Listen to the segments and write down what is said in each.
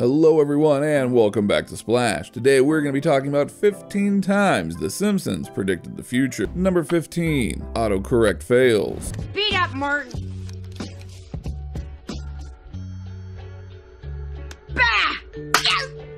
Hello everyone and welcome back to Splash. Today we're going to be talking about 15 times The Simpsons predicted the future. Number 15, autocorrect fails. Beat up, Martin.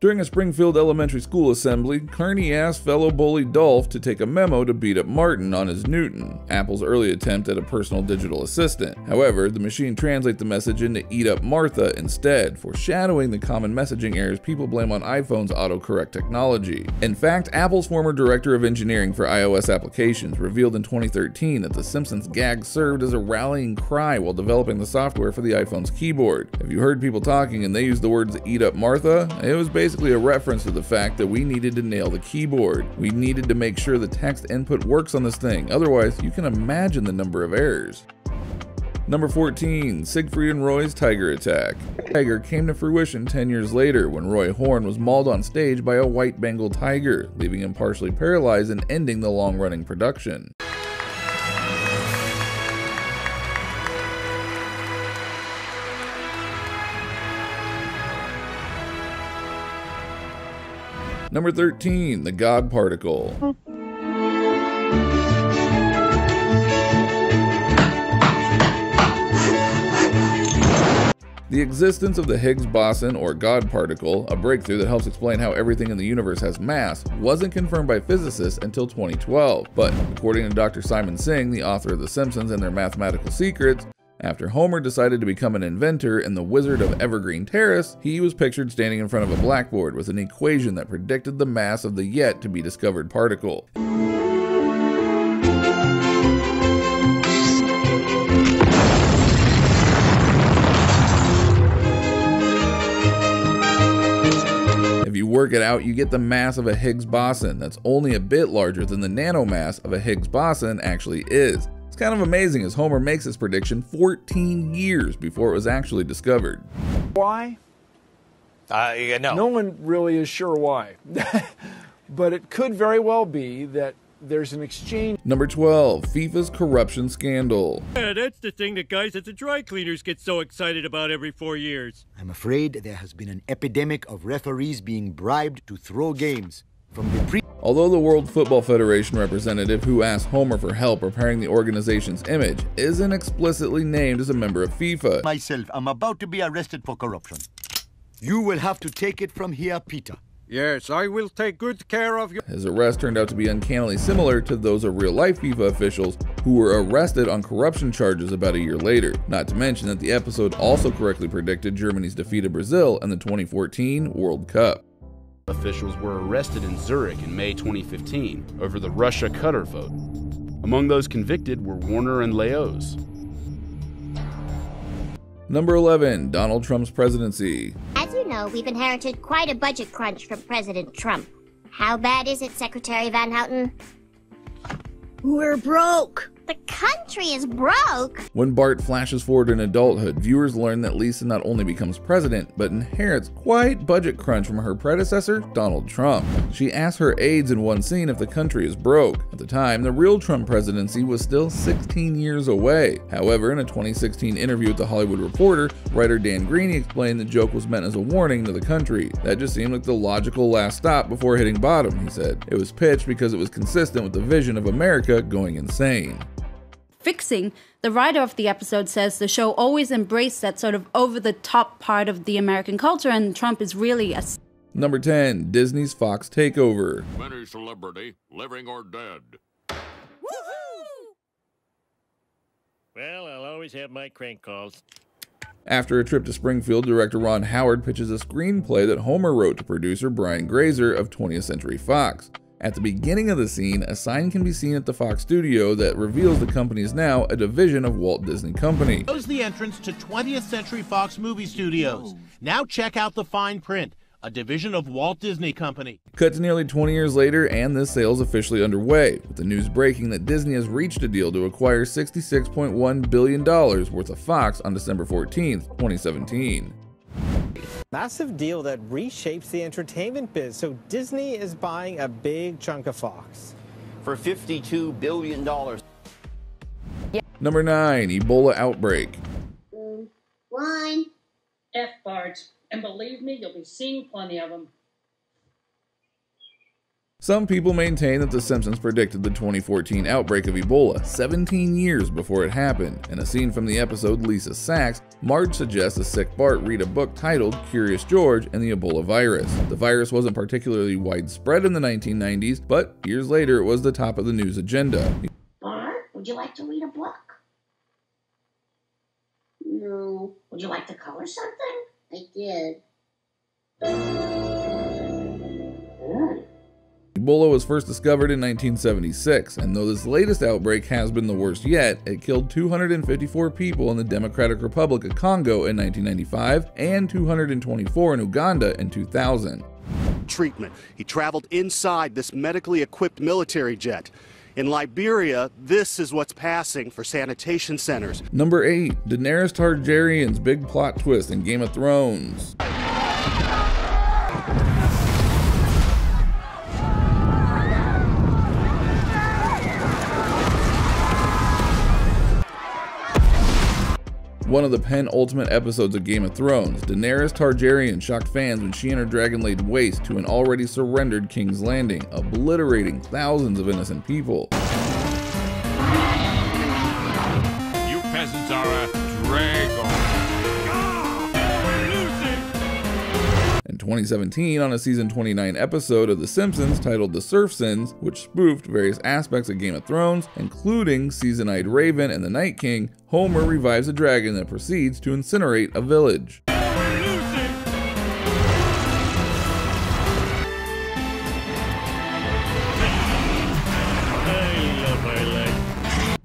During a Springfield Elementary School assembly, Kearney asked fellow bully Dolph to take a memo to beat up Martin on his Newton, Apple's early attempt at a personal digital assistant. However, the machine translates the message into eat up Martha instead, foreshadowing the common messaging errors people blame on iPhone's autocorrect technology. In fact, Apple's former director of engineering for iOS applications revealed in 2013 that the Simpsons gag served as a rallying cry while developing the software for the iPhone's keyboard. If you heard people talking and they used the words eat up Martha, it was basically basically a reference to the fact that we needed to nail the keyboard. We needed to make sure the text input works on this thing, otherwise you can imagine the number of errors. Number 14, Siegfried and Roy's Tiger Attack. Tiger came to fruition 10 years later when Roy Horn was mauled on stage by a white Bengal tiger, leaving him partially paralyzed and ending the long running production. Number 13, the God particle. The existence of the Higgs boson or God particle, a breakthrough that helps explain how everything in the universe has mass, wasn't confirmed by physicists until 2012. But according to Dr. Simon Singh, the author of The Simpsons and Their Mathematical Secrets, after Homer decided to become an inventor in The Wizard of Evergreen Terrace, he was pictured standing in front of a blackboard with an equation that predicted the mass of the yet to be discovered particle. If you work it out, you get the mass of a Higgs boson that's only a bit larger than the nanomass of a Higgs boson actually is kind of amazing as Homer makes his prediction 14 years before it was actually discovered. Why? Uh, yeah, no. No one really is sure why. but it could very well be that there's an exchange. Number 12, FIFA's corruption scandal. Yeah, that's the thing that guys at the dry cleaners get so excited about every four years. I'm afraid there has been an epidemic of referees being bribed to throw games. From the pre Although the World Football Federation representative who asked Homer for help repairing the organization's image isn't explicitly named as a member of FIFA. Myself, I'm about to be arrested for corruption. You will have to take it from here, Peter. Yes, I will take good care of you. His arrest turned out to be uncannily similar to those of real life FIFA officials who were arrested on corruption charges about a year later. Not to mention that the episode also correctly predicted Germany's defeat of Brazil in the 2014 World Cup. Officials were arrested in Zurich in May 2015 over the Russia Qatar vote. Among those convicted were Warner and Leoz. Number 11, Donald Trump's presidency. As you know, we've inherited quite a budget crunch from President Trump. How bad is it, Secretary Van Houten? We're broke. The country is broke. When Bart flashes forward in adulthood, viewers learn that Lisa not only becomes president, but inherits quite budget crunch from her predecessor, Donald Trump. She asks her aides in one scene if the country is broke. At the time, the real Trump presidency was still 16 years away. However, in a 2016 interview with The Hollywood Reporter, writer Dan Greaney explained the joke was meant as a warning to the country. That just seemed like the logical last stop before hitting bottom, he said. It was pitched because it was consistent with the vision of America going insane fixing, the writer of the episode says the show always embraced that sort of over the top part of the American culture, and Trump is really a. Number 10, Disney's Fox Takeover. Any celebrity, living or dead. Well, I'll always have my crank calls. After a trip to Springfield, director Ron Howard pitches a screenplay that Homer wrote to producer Brian Grazer of 20th Century Fox. At the beginning of the scene, a sign can be seen at the Fox studio that reveals the company is now a division of Walt Disney Company. Shows the entrance to 20th Century Fox movie studios. Now check out the fine print. A division of Walt Disney Company. Cut to nearly 20 years later, and this sale is officially underway, with the news breaking that Disney has reached a deal to acquire $66.1 billion worth of Fox on December 14, 2017. Massive deal that reshapes the entertainment biz. So Disney is buying a big chunk of Fox. For $52 billion. Yeah. Number 9. Ebola Outbreak. One. F. Bart. And believe me, you'll be seeing plenty of them. Some people maintain that The Simpsons predicted the 2014 outbreak of Ebola 17 years before it happened. In a scene from the episode Lisa Sacks, Marge suggests a sick Bart read a book titled Curious George and the Ebola virus. The virus wasn't particularly widespread in the 1990s, but years later it was the top of the news agenda. Bart, would you like to read a book? No. Would you like to color something? I did. Ebola was first discovered in 1976, and though this latest outbreak has been the worst yet, it killed 254 people in the Democratic Republic of Congo in 1995 and 224 in Uganda in 2000. Treatment. He traveled inside this medically equipped military jet. In Liberia, this is what's passing for sanitation centers. Number 8. Daenerys Targaryen's big plot twist in Game of Thrones. One of the penultimate episodes of Game of Thrones, Daenerys Targaryen shocked fans when she and her dragon laid waste to an already surrendered King's Landing, obliterating thousands of innocent people. 2017, on a season 29 episode of The Simpsons titled The Serfsons, which spoofed various aspects of Game of Thrones, including Season Eyed Raven and the Night King, Homer revives a dragon that proceeds to incinerate a village.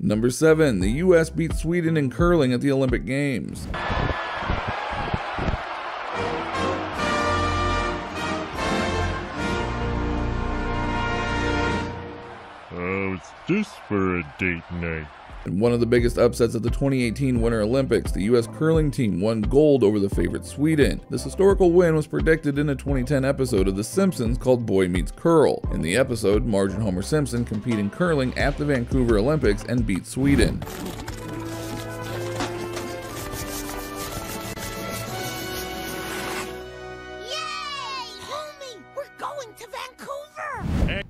Number 7. The US beat Sweden in curling at the Olympic Games. This for a date night? In one of the biggest upsets of the 2018 Winter Olympics, the U.S. curling team won gold over the favorite Sweden. This historical win was predicted in a 2010 episode of The Simpsons called Boy Meets Curl. In the episode, Marge and Homer Simpson compete in curling at the Vancouver Olympics and beat Sweden.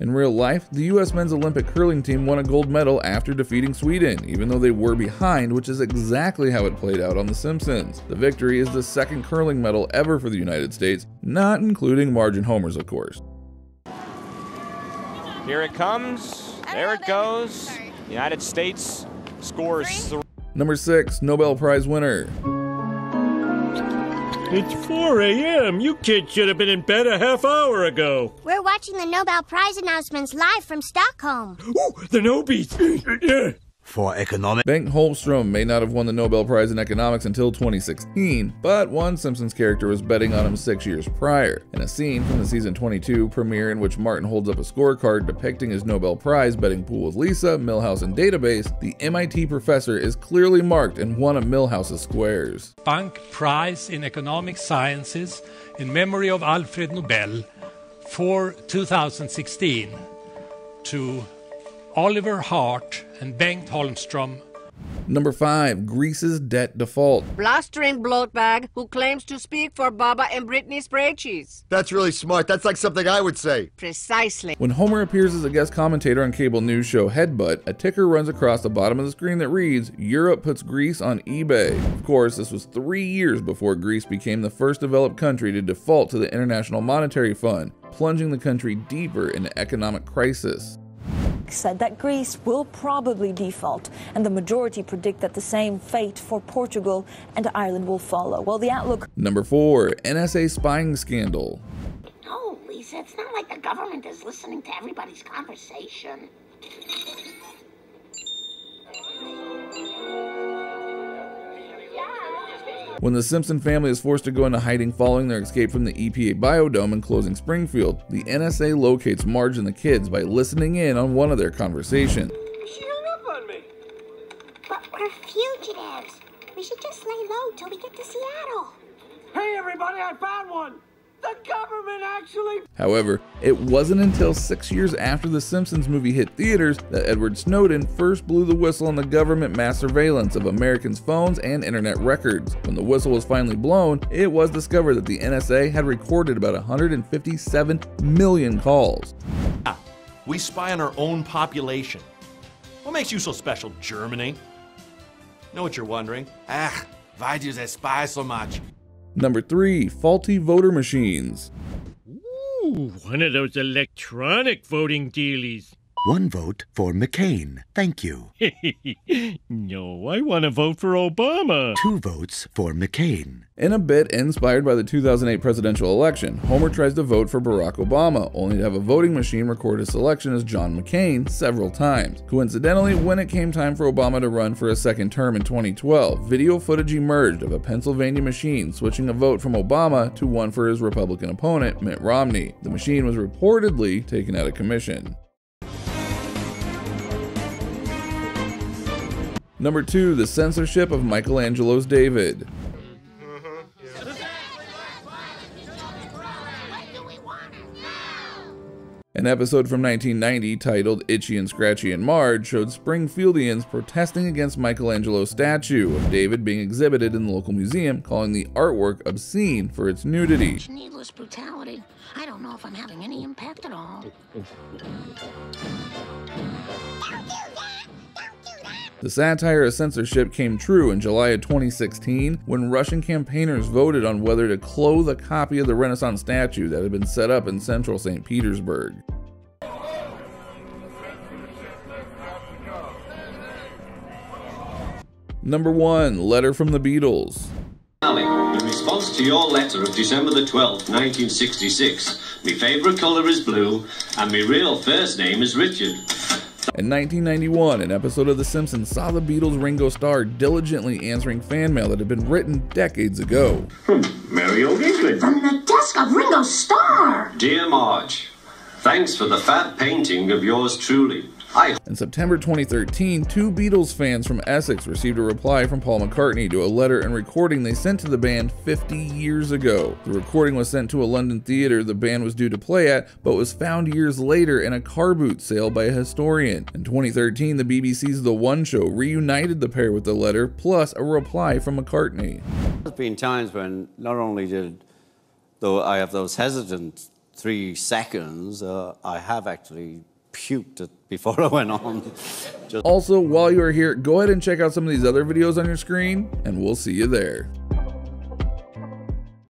In real life, the US men's Olympic curling team won a gold medal after defeating Sweden, even though they were behind, which is exactly how it played out on The Simpsons. The victory is the second curling medal ever for the United States, not including margin Homer's, of course. Here it comes. There it goes. The United States scores three. Number 6, Nobel Prize winner. It's 4 a.m. You kids should have been in bed a half hour ago. We're watching the Nobel Prize announcements live from Stockholm. Ooh, the Nobies. For economic. Bengt Holmstrom may not have won the Nobel Prize in Economics until 2016, but one Simpsons character was betting on him six years prior. In a scene from the season 22 premiere in which Martin holds up a scorecard depicting his Nobel Prize betting pool with Lisa, Milhouse, and Database, the MIT professor is clearly marked in one of Milhouse's squares. Bank Prize in Economic Sciences in memory of Alfred Nobel for 2016 to Oliver Hart and Bengt Holmstrom. Number 5. Greece's debt default. Blustering bloatbag who claims to speak for Baba and Britney Spray Cheese. That's really smart. That's like something I would say. Precisely. When Homer appears as a guest commentator on cable news show Headbutt, a ticker runs across the bottom of the screen that reads, Europe puts Greece on eBay. Of course, this was three years before Greece became the first developed country to default to the International Monetary Fund, plunging the country deeper into economic crisis said that Greece will probably default, and the majority predict that the same fate for Portugal and Ireland will follow. Well, the outlook. Number four, NSA spying scandal. No, Lisa, it's not like the government is listening to everybody's conversation. When the Simpson family is forced to go into hiding following their escape from the EPA biodome and closing Springfield, the NSA locates Marge and the kids by listening in on one of their conversations. She hung up on me. But we're fugitives. We should just lay low till we get to Seattle. Hey, everybody, I found one! The government! government actually? However, it wasn't until six years after The Simpsons movie hit theaters that Edward Snowden first blew the whistle on the government mass surveillance of Americans' phones and internet records. When the whistle was finally blown, it was discovered that the NSA had recorded about 157 million calls. Ah, We spy on our own population. What makes you so special, Germany? Know what you're wondering? Ah, why do they spy so much? Number 3. Faulty voter machines. One of those electronic voting dealies. One vote for McCain. Thank you. no, I want to vote for Obama. Two votes for McCain. In a bit inspired by the 2008 presidential election, Homer tries to vote for Barack Obama, only to have a voting machine record his selection as John McCain several times. Coincidentally, when it came time for Obama to run for a second term in 2012, video footage emerged of a Pennsylvania machine switching a vote from Obama to one for his Republican opponent, Mitt Romney. The machine was reportedly taken out of commission. Number 2. The censorship of Michelangelo's David. An episode from 1990 titled Itchy and Scratchy and Marge showed Springfieldians protesting against Michelangelo's statue of David being exhibited in the local museum, calling the artwork obscene for its nudity. Needless brutality. I don't know if I'm having any impact at all. The satire of censorship came true in July of 2016 when Russian campaigners voted on whether to clothe a copy of the Renaissance statue that had been set up in central St. Petersburg. Number 1 Letter from the Beatles. In response to your letter of December the 12th, 1966, my favourite colour is blue, and my real first name is Richard. In 1991, an episode of The Simpsons saw the Beatles' Ringo Starr diligently answering fan mail that had been written decades ago. From Mary O'Giglin. From the desk of Ringo Starr. Dear Marge, thanks for the fat painting of yours truly. In September 2013, two Beatles fans from Essex received a reply from Paul McCartney to a letter and recording they sent to the band 50 years ago. The recording was sent to a London theater the band was due to play at, but was found years later in a car boot sale by a historian. In 2013, the BBC's The One Show reunited the pair with the letter, plus a reply from McCartney. There's been times when not only did, though I have those hesitant three seconds, uh, I have actually puked before I went on. Also, while you are here, go ahead and check out some of these other videos on your screen, and we'll see you there.